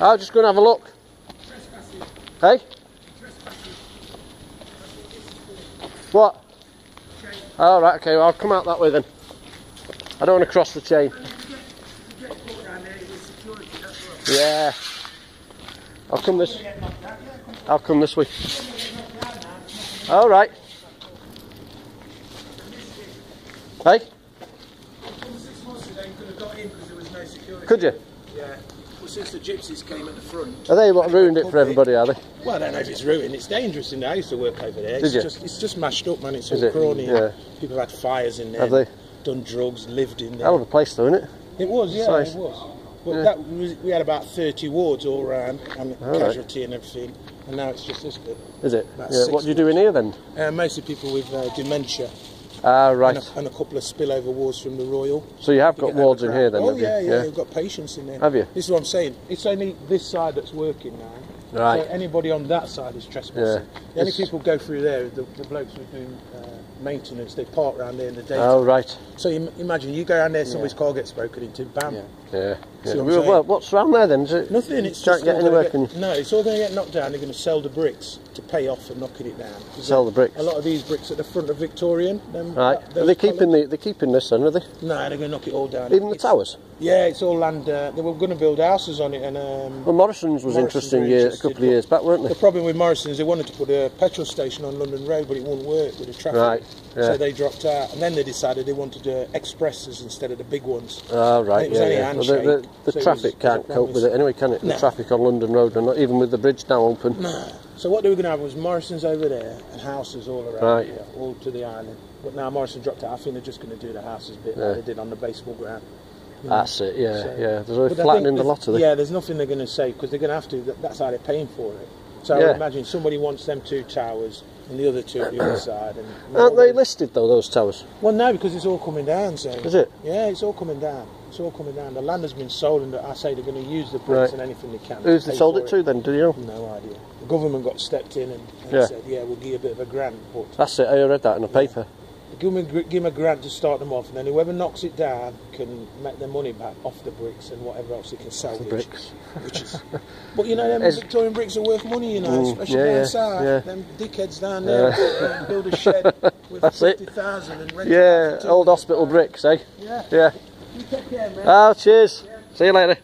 I'll just go and have a look. Hey? What? All right, okay, well, I'll come out that way then. I don't want to cross the chain. Yeah. I'll come this. I'll come this way. All right. Hey, Six months ago, you could have got in because there was no security. could you? Yeah. Well, since the gypsies came at the front. Are they what ruined it for everybody? Are they? Well, I don't know if it's ruined. It's dangerous in there. I used to work over there. Did it's you? just it's just mashed up, man. It's Is all it? crony. Yeah. People had fires in there. Have they? Done drugs, lived in there. Hell of a place, though, isn't it? It was, yeah, Nice. it was. But Yeah. that was, we had about 30 wards all around, and All right. casualty and everything. And now it's just this bit. Is it? About Yeah. What do you do in here then? Uh, mostly people with uh, dementia Ah, and, right. a, and a couple of spillover wards from the Royal. So you have got wards in here then, Oh have you? yeah, yeah, We've got patients in there. Have you? This is what I'm saying. It's only this side that's working now. Right. So anybody on that side is trespassing. Yeah. The only It's- people go through there, the, the blokes who do uh, maintenance, they park around there in the day. Oh, right. So you, imagine you go around there, somebody's car gets broken into, bam. Yeah. Yeah. what Well, well, what's around there then? Is it? Nothing. It's Can't just get all anywhere, gonna can you? No, it's all going to get knocked down. They're going to sell the bricks to pay off for knocking it down. Sell the bricks. A lot of these bricks at the front of Victorian. Them, Right. Are they keeping the, they're keeping this then, are they? No, they're going to knock it all down. Even the towers. Yeah, it's all land. Uh, they were going to build houses on it, and um, Well, Morrison's was Morrison's interesting year, a couple of years back, weren't they? The problem with Morrison is they wanted to put a petrol station on London Road, but it wouldn't work with the traffic. Right, yeah. So they dropped out, and then they decided they wanted uh, expresses instead of the big ones. Ah, right. Yeah, yeah. Well, the, the, the so traffic was- can't cope with it anyway, can it? The traffic on London Road, and not even with the bridge now open. No. So what they were going to have was Morrison's over there and houses all around Right. here, all to the island. But now Morrison dropped out. I think they're just going to do the houses bit Yeah. like they did on the baseball ground. That's it. Yeah, So- yeah. There's always flattening the lot of it. Yeah, there's nothing they're going to say because they're going to have to. That, that's how they're paying for it. So I Yeah. would imagine somebody wants them two towers and the other two at the other side. And Aren't they listed though? Those towers? Well, no, because it's all coming down. So Is it? Yeah, it's all coming down. It's all coming down. The land has been sold, and I say they're going to use the bricks Right. and anything they can. Who's they sold for it to then? Do you know? No idea. The government got stepped in and, and Yeah. said, "Yeah, we'll give you a bit of a grant, but That's it. I read that in the paper. Give them, a, give them a grant to start them off, and then whoever knocks it down can make their money back off the bricks and whatever else they can sell. The bricks. Which is, but you know, them Is- Victorian bricks are worth money, you know, Mm, especially yeah, down yeah, south. yeah. Them dickheads down there uh, build a shed with That's fifty thousand and rent Yeah, old hospital bricks, eh? Yeah. Yeah. You take care, man. Oh, cheers. See you later.